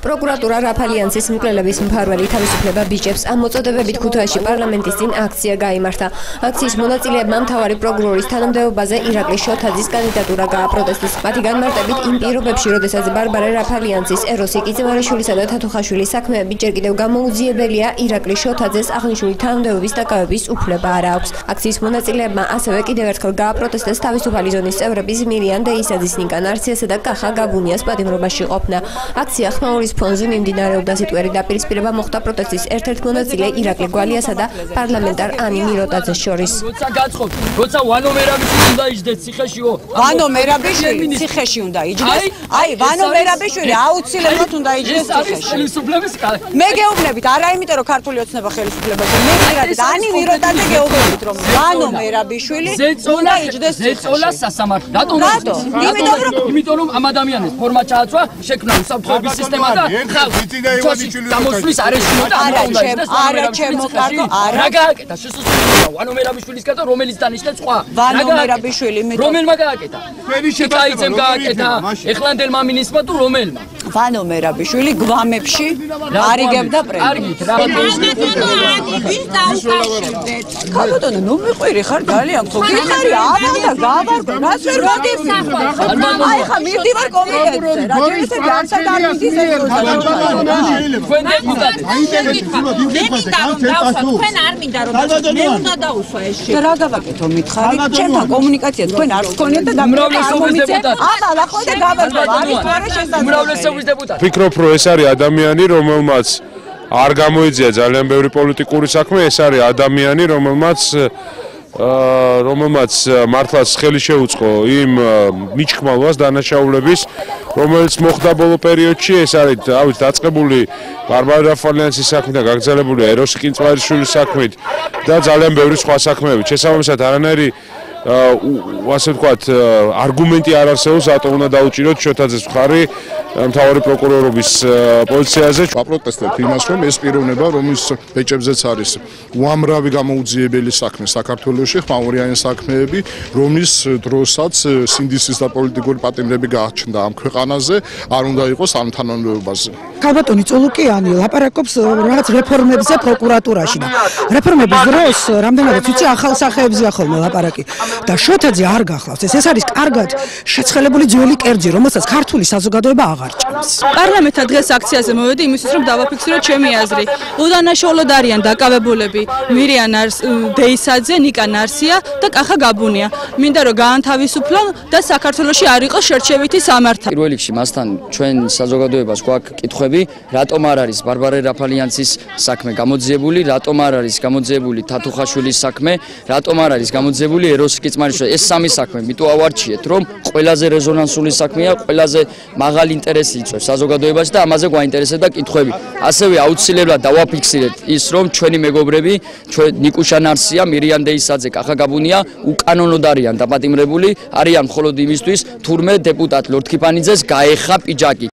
პროკურატურა რაფალიანცის მკვლელების მფარველი თავისუფლება ბიჭებს ამ მოწოდებებით ქუთაისში პარლამენტის წინ აქცია გაიმართა. აქციის მონაწილეებმა მთავარი პროკურორის თანამდებობაზე ირაკლი შოთაძის კანდიდატურა გააპროტესტეს. მათი განმარტებით იმ პირობებში, როდესაც ბარბარე რაფალიანცის, ეროსი კიცემარიშვილისა და თათუხაშვილის საქმეები ჯერ კიდევ გამოუძიებელია, ირაკლი შოთაძეს აღნიშნული თანამდებობის დაკავების უფლება არ აქვს. აქციის მონაწილეებმა ასევე კიდევ ერთხელ გააპროტესტეს თავისუფალი ზონის წევრების მირიან დეისაძის, ნიკა ნარციასა და კახა გაბუნიას პატიმრობაში ყოფნა. აქცია ხმაურის ფონზე მიმდინარეობდა სიტყვიერი დაპირისპირება მოხდა პროტესტის ერთ-ერთ მონაწილე ირაკლი გვალიასა და პარლამენტარ ანი მიროტაძეს შორის. როცა გაწყობ, როცა ვანო მერაბიშვილი უნდა იჯდეს ციხეშიო. ვანო მერაბიშვილი ციხეში უნდა იჯდეს. აი, ვანო მერაბიშვილი აუცილებლად უნდა იჯდეს ციხეში. ხელისუფლების მე გეუბნებით, არა იმიტომ რომ ქართული ოცნება ხელისუფლებაში, მე პირადად ანი მიროტაძე გეუბნებით რომ ვანო მერაბიშვილი უნდა იჯდეს ციხეში. ზეწოლა სასამართლო. რატომ? იმიტომ რომ იმიტომ რომ ამ ადამიანებს ფორმა ჩააცვა, შექმნა უსაფრთხოების სისტემა და გამოსვლის არეშიო და არა ჩემ არა ჩემო არა. რა გააკეთა? შესაძლოა ვანო მერაბიშვილის კატა რომელიც დანიშნა სხვა. ვანო მერაბიშვილი მე რომელმა გააკეთა? ფერი შეკაიცემ გააკეთა? ეხლანდელმა მინისტრმა თუ რომელმა ვანო მერაბიშვილი გვამებში არიგებდა პრემიას კაბოტონო ნუ მიყვირი ხარ ძალიან ხო? გიხარი აბა და გავარდო რას ვერ მოდის აი ხა მივდივარ კომიტეტზე რა შეიძლება განსა გამიდის ეს თქვენ დეპუტატი თქვენ არ მინდა რომ მე უნდა დაუსვა ეს შე რა გავაკეთო მითხარი? ჩემთან კომუნიკაცია თქვენ არ გქონიათ და უმრავლესობის დეპუტატი აბა ახლა და გავარდო არის თორე შესაძლებელი უმრავლესობის დეპუტატი? ფიქრობ რომ ეს არის ადამიანი რომელმაც არ გამოიძია ძალიან ბევრი პოლიტიკური საქმე ეს არის ადამიანი რომელმაც რომელმაც მართლაც ხელი შეუწყო იმ მიჩქმალვას დანაშაულების რომელიც მოხდა ბოლო პერიოდში. ეს არის ავით დაწყებული ბარბარე რაფალიანსის საქმით და გაგზავნებული ეროსი კინწვარიშვილის საქმით და ძალიან ბევრი სხვა საქმეებით შესაბამისად არანაირი ასე ვთქვათ არგუმენტი არ არსებობს რატომ უნდა დაუჭიროთ შოთაძეს მხარი მთავარი პროკურორობის პოზიციაზე ვაპროტესტებთ იმას რომ ეს პიროვნება რომის ბეჭებზეც არის უამრავი გამოუძიებელი საქმე საქართველოსში ხმაურიანი საქმეები რომის დროსაც სინდისის და პოლიტიკური პატიმრები გააჩნდა ამ ქვეყანაზე არ უნდა იყოს ამ თანამდებობაზე. ქალბატონი წოლუკიანი ლაპარაკობს რაღაც რეფორმებზე პროკურატურაში და რეფორმების დროს რამდენადაც ვიცი ახალ სახეებზე ახალ ლაპარაკი და შოთაძე არ გახლავს. ეს ეს არის კარგად შეცხელებული ძველი კერძი რომელსაც ქართული საზოგადოება აღარ ჭამს პარლამენტთან დღეს აქციაზე მოვედი იმისთვის რომ დავაფიქსირო ჩემი აზრი. უდანაშაულოდ არიან დაკავებულები. მირიან დეისაძე ნიკა ნარსია და კახა გაბუნია. მინდა რომ გაანთავისუფლონ და საქართველოსი არ იყოს შერჩევითი სამართა. პირველ რიგში მასთან ჩვენ საზოგადოებას გვაქვს კითხვები რატომ არ არის ბარბარე რაფალიანცის საქმე გამოძიებული რატომ არ არის გამოძიებული თათუხაშვილის საქმე რატომ არ არის გამოძიებული ეროს კიცმარიშვილის ეს სამი საქმე მიტო ავარჩიეთ რომ ყველაზე რეზონანსული საქმეა ყველაზე მაღალი ინტერესი იწვევს საზოგადოებაში და ამაზე გვაინტერესებდა კითხვები. ასევე აუცილებლად დავაფიქსირეთ ის რომ ჩვენი მეგობრები ჩვენ ნიკუშან არსია მირიან დეისაძე კახაგაბუნია უკანონოდ არიან დაპატიმრებული. არიან მხოლოდ იმისთვის თურმე დეპუტატ ლორდ ქიფანიძეს გაეხა პიჯაკი